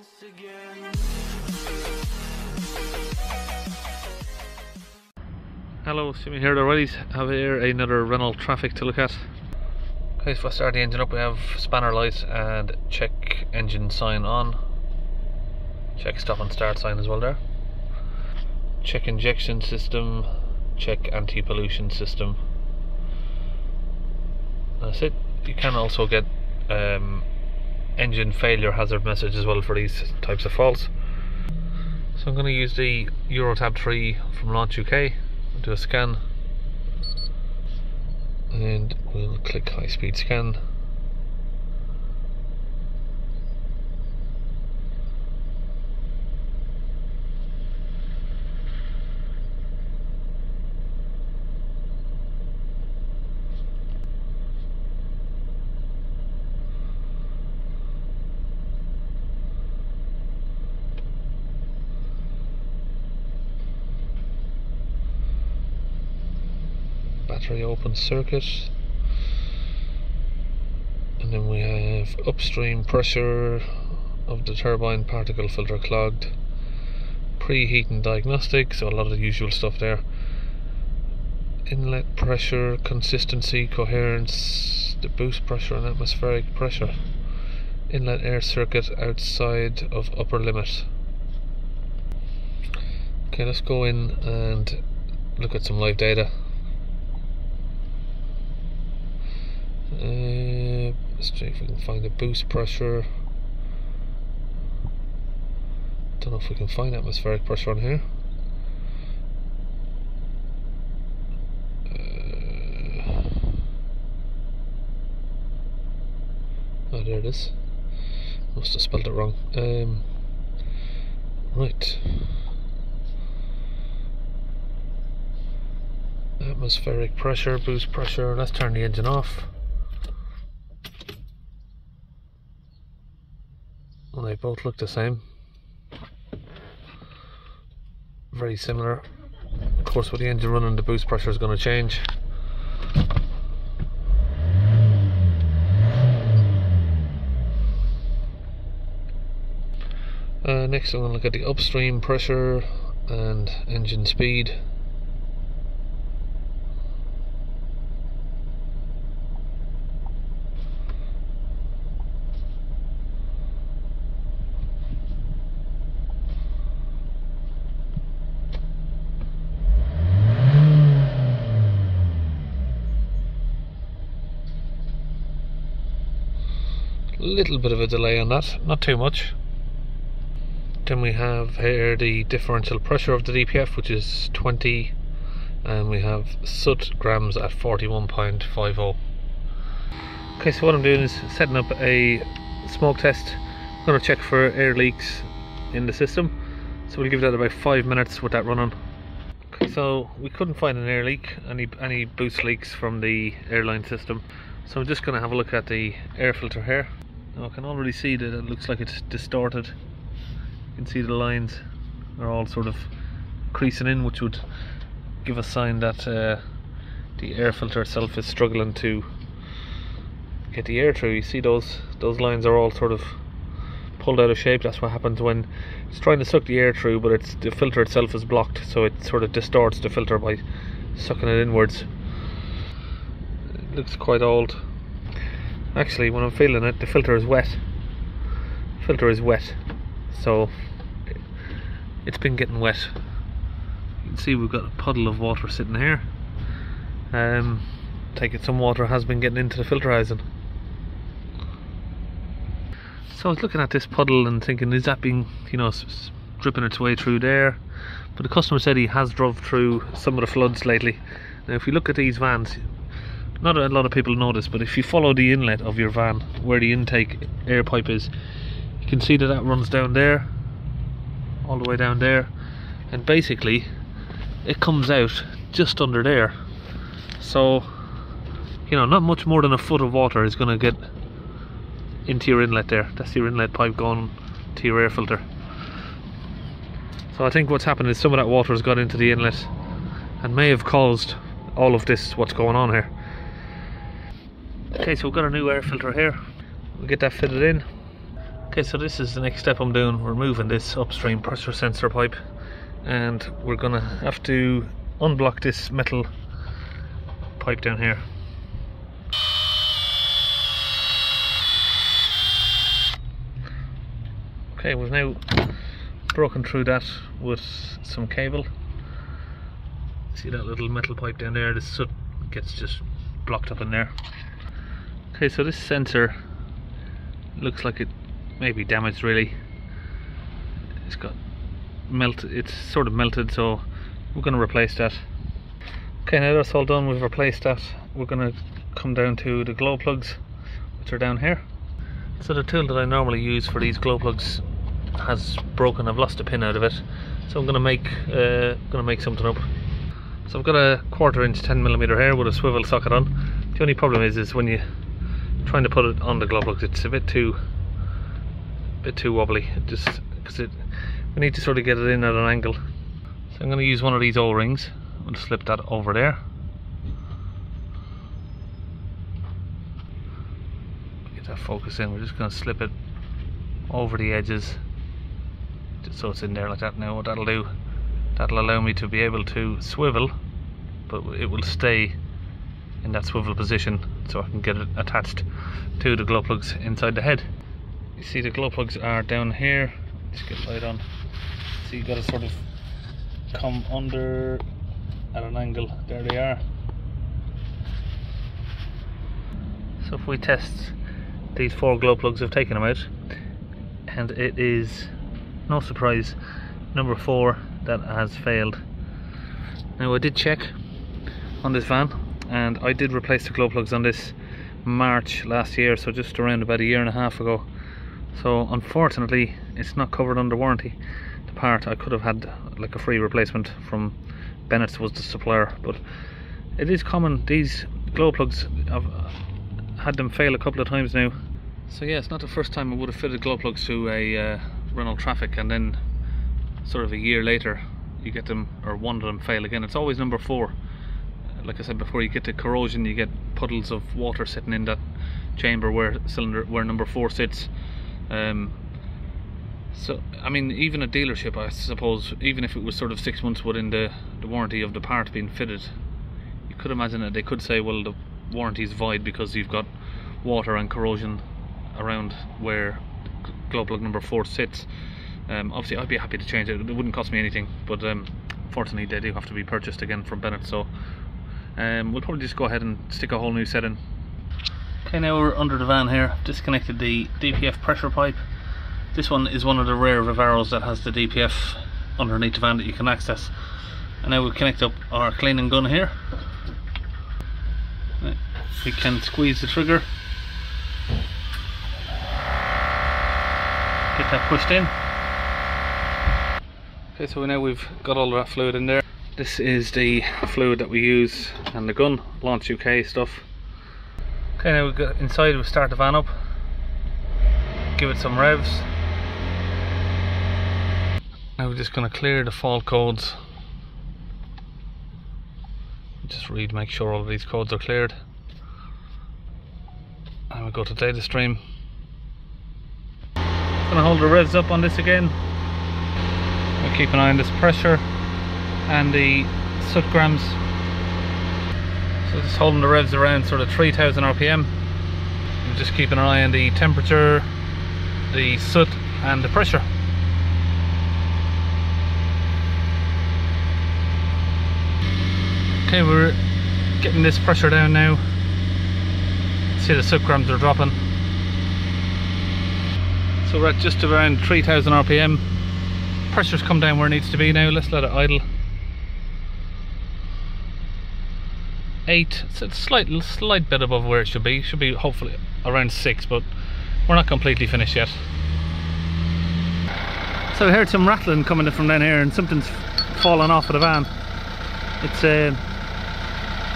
once again. Hello, Simmy here already. Have here another Renault Trafic to look at. Okay, so if I start the engine up, we have spanner light and check engine sign on. Check stop and start sign as well there. Check injection system. Check anti-pollution system. That's it. You can also get um, engine failure hazard message as well for these types of faults. So I'm going to use the Eurotab 3 from Launch UK. Do a scan, and we'll click high speed scan. Battery open circuit. And then we have upstream pressure of the turbine particle filter clogged. Preheating diagnostic so a lot of the usual stuff there. Inlet pressure consistency coherence the boost pressure and atmospheric pressure. Inlet air circuit outside of upper limit. Okay let's go in and look at some live data Uh, let's see if we can find the boost pressure. Don't know if we can find atmospheric pressure on here. Uh, oh, there it is. Must have spelled it wrong. Um, right. Atmospheric pressure, boost pressure. Let's turn the engine off. They both look the same. Very similar. Of course, with the engine running, the boost pressure is going to change. Uh, next, I'm going to look at the upstream pressure and engine speed. Little bit of a delay on that, not too much. Then we have here the differential pressure of the DPF, which is 20, and we have soot grams at 41.50. Okay, so what I'm doing is setting up a smoke test. I'm going to check for air leaks in the system. So we'll give that about five minutes with that running. Okay, so we couldn't find an air leak, any any boost leaks from the airline system. So I'm just going to have a look at the air filter here. Now I can already see that it looks like it's distorted. You can see the lines are all sort of creasing in, which would give a sign that uh, the air filter itself is struggling to get the air through. You see those those lines are all sort of pulled out of shape. That's what happens when it's trying to suck the air through, but it's the filter itself is blocked, so it sort of distorts the filter by sucking it inwards. It looks quite old. Actually, when I'm feeling it, the filter is wet. filter is wet, so it's been getting wet. You can see we've got a puddle of water sitting here. Um, take it some water has been getting into the filter housing. So I was looking at this puddle and thinking, is that being, you know, dripping its way through there? But the customer said he has drove through some of the floods lately. Now, if you look at these vans, not a lot of people know this, but if you follow the inlet of your van, where the intake air pipe is, you can see that that runs down there, all the way down there, and basically it comes out just under there. So, you know, not much more than a foot of water is going to get into your inlet there. That's your inlet pipe going to your air filter. So I think what's happened is some of that water has got into the inlet and may have caused all of this what's going on here. Okay, so we've got a new air filter here. We'll get that fitted in. Okay, so this is the next step I'm doing, We're removing this upstream pressure sensor pipe and we're gonna have to unblock this metal pipe down here. Okay, we've now broken through that with some cable. See that little metal pipe down there? This soot gets just blocked up in there. Okay, so this sensor looks like it may be damaged really. It's got melted, it's sort of melted, so we're going to replace that. Okay, now that's all done, we've replaced that. We're going to come down to the glow plugs, which are down here. So the tool that I normally use for these glow plugs has broken. I've lost a pin out of it, so I'm to make uh, going to make something up. So I've got a quarter inch 10 millimeter here with a swivel socket on. The only problem is, is when you trying to put it on the glow plugs, it's a bit too, bit too wobbly. Just because it, we need to sort of get it in at an angle. So I'm going to use one of these O-rings. To slip that over there. Get that focus in. We're just going to slip it over the edges, just so it's in there like that. Now what that'll do, that'll allow me to be able to swivel, but it will stay in that swivel position so I can get it attached to the glow plugs inside the head. You see the glow plugs are down here. Just get light on. So you got to sort of come under at an angle. There they are. So if we test these four glow plugs, I've taken them out, and it is no surprise number four that has failed. Now I did check on this van and I did replace the glow plugs on this March last year so just around about a year and a half ago. So unfortunately it's not covered under warranty. The part I could have had like a free replacement from Bennett's was the supplier but it is common. These glow plugs I've had them fail a couple of times now. So yeah it's not the first time I would have fitted glow plugs to a uh, Renault Trafic and then sort of a year later you get them or one of them fail again. It's always number four like I said before you get to corrosion you get puddles of water sitting in that chamber where cylinder where number four sits. Um, so I mean even a dealership I suppose even if it was sort of six months within the, the warranty of the part being fitted you could imagine that they could say well the warranty is void because you've got water and corrosion around where glow plug number four sits. Um, obviously I'd be happy to change it. It wouldn't cost me anything but um, fortunately they do have to be purchased again from Bennett so um, we'll probably just go ahead and stick a whole new set in. Okay, now we're under the van here. Disconnected the DPF pressure pipe. This one is one of the rare Vivaros that has the DPF underneath the van that you can access. And now we'll connect up our cleaning gun here. We can squeeze the trigger. Get that pushed in. Okay, so now we've got all of that fluid in there. This is the fluid that we use and the gun, Launch UK stuff. Okay, now we go inside, we start the van up, give it some revs. Now we're just going to clear the fault codes. Just read, make sure all of these codes are cleared. And we go to data stream. Gonna hold the revs up on this again. We'll keep an eye on this pressure and the soot grams so just holding the revs around sort of 3000 rpm and just keeping an eye on the temperature the soot and the pressure. Okay we're getting this pressure down now. See the soot grams are dropping. So we're at just around 3000 rpm pressure's come down where it needs to be now. Let's let it idle eight. It's a slight, slight bit above where it should be. Should be hopefully around six, but we're not completely finished yet. So I heard some rattling coming from down here, and something's fallen off of the van. It's a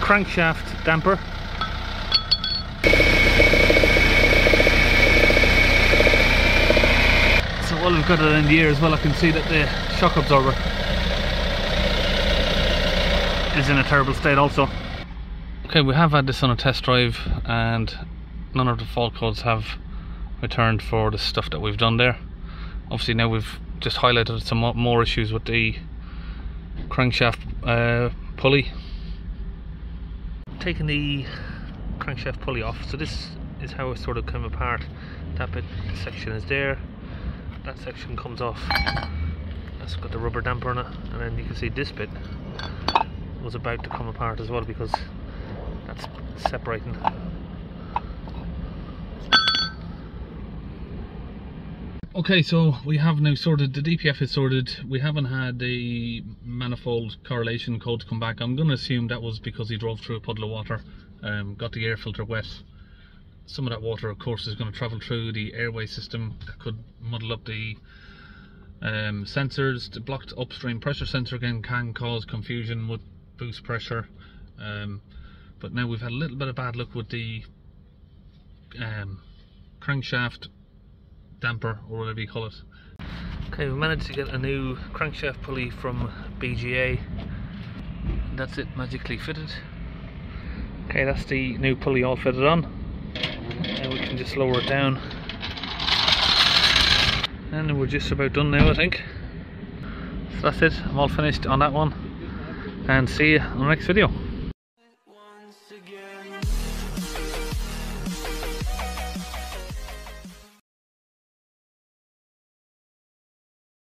crankshaft damper. So while we've got it in the air as well, I can see that the shock absorber is in a terrible state also. Okay, we have had this on a test drive and none of the fault codes have returned for the stuff that we've done there. Obviously now we've just highlighted some more issues with the crankshaft uh, pulley. Taking the crankshaft pulley off, so this is how it sort of came apart. That bit section is there, that section comes off. That's got the rubber damper on it, and then you can see this bit was about to come apart as well because that's separating. Okay, so we have now sorted, the DPF is sorted, we haven't had the manifold correlation code come back. I'm going to assume that was because he drove through a puddle of water, um, got the air filter wet. Some of that water of course is going to travel through the airway system that could muddle up the um, sensors. The blocked upstream pressure sensor again can cause confusion with boost pressure. Um, but now we've had a little bit of bad luck with the um, crankshaft damper or whatever you call it. Okay, we managed to get a new crankshaft pulley from BGA. That's it magically fitted. Okay, that's the new pulley all fitted on. And we can just lower it down. And we're just about done now, I think. So that's it, I'm all finished on that one. And see you on the next video.